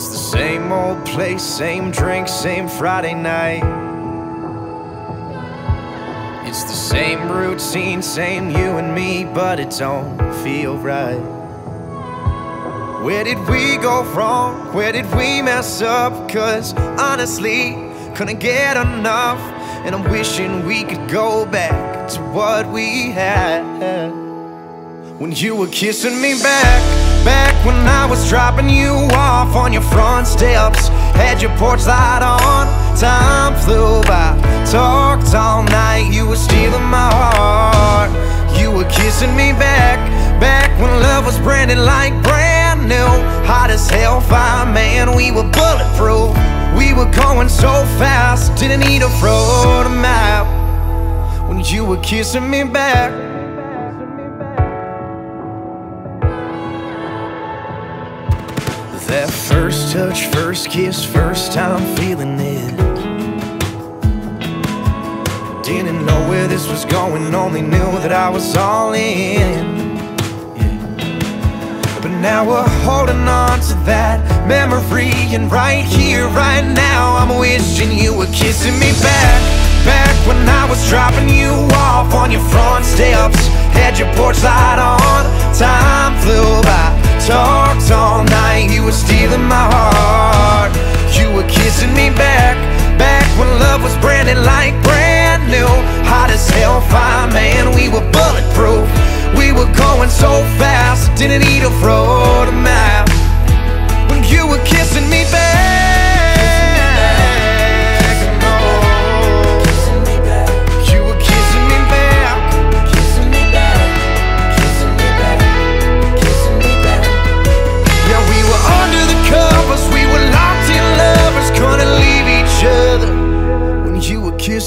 It's the same old place, same drink, same Friday night. It's the same routine, same you and me, but it don't feel right. Where did we go wrong? Where did we mess up? Cause honestly, couldn't get enough. And I'm wishing we could go back to what we had. When you were kissing me back, back when I was dropping you off on your front steps. Had your porch light on, time flew by. Talked all night, you were stealing my heart. You were kissing me back, back when love was branded like brand new. Hot as hellfire, man, we were bulletproof. We were going so fast, didn't need a road map. When you were kissing me back. First touch, first kiss, first time feeling it. Didn't know where this was going, only knew that I was all in. But now we're holding on to that memory, and right here, right now, I'm wishing you were kissing me back. Back when I was dropping you off on your front steps, had your porch light on, like brand new. Hot as hellfire, man, we were bulletproof. We were going so fast, didn't need a road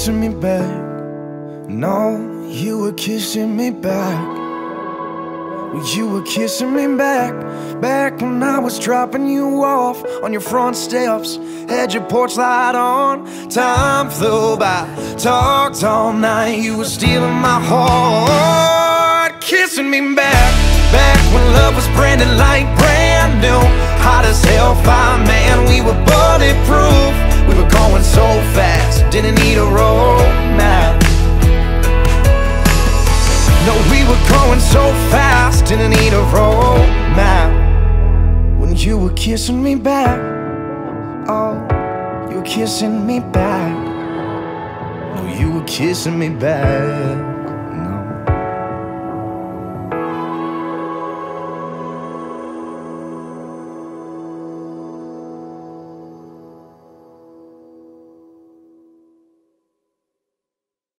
kissing me back, no, you were kissing me back. You were kissing me back, back when I was dropping you off on your front steps, had your porch light on, time flew by, talked all night, you were stealing my heart, kissing me back, back when love was branded like brand new, you were kissing me back, oh, you were kissing me back. No, you were kissing me back.